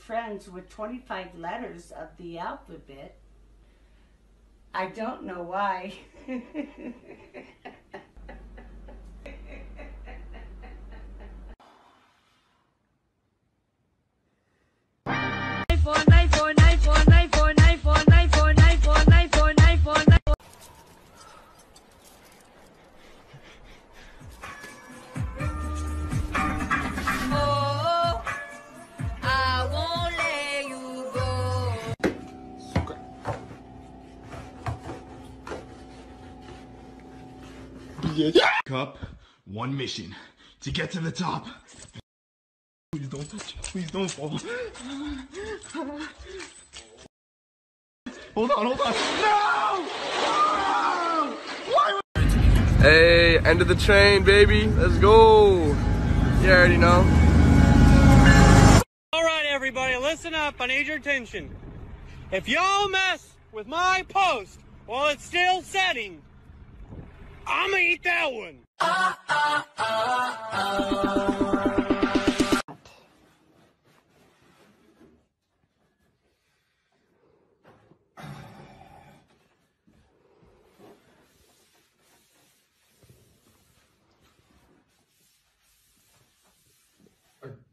friends with 25 letters of the alphabet. I don't know why. Cup, one mission to get to the top. Please don't touch. Please don't fall. hold on, hold on. No! No! Why would- Hey, end of the train, baby. Let's go. You already know. All right, everybody, listen up. I need your attention. If y'all mess with my post while it's still setting, I'ma eat that one. Uh,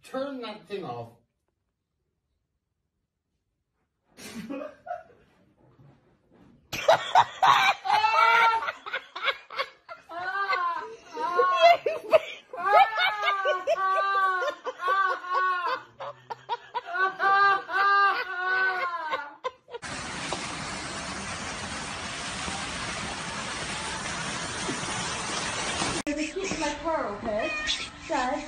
turn that thing off. my car, okay? Dad.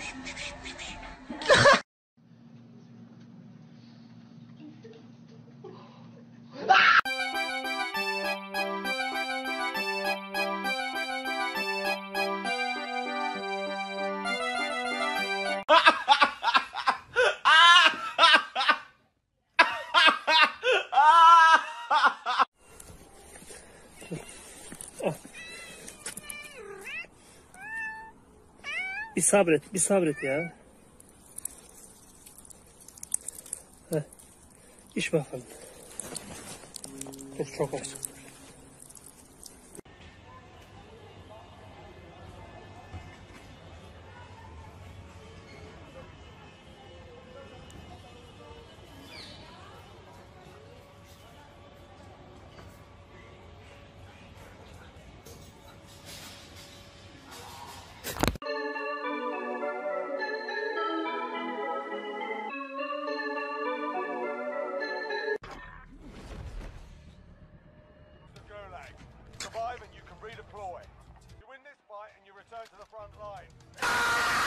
Bir sabret, bir sabret ya. Heh. İç bakalım. Dur çok aç. Return to the front line.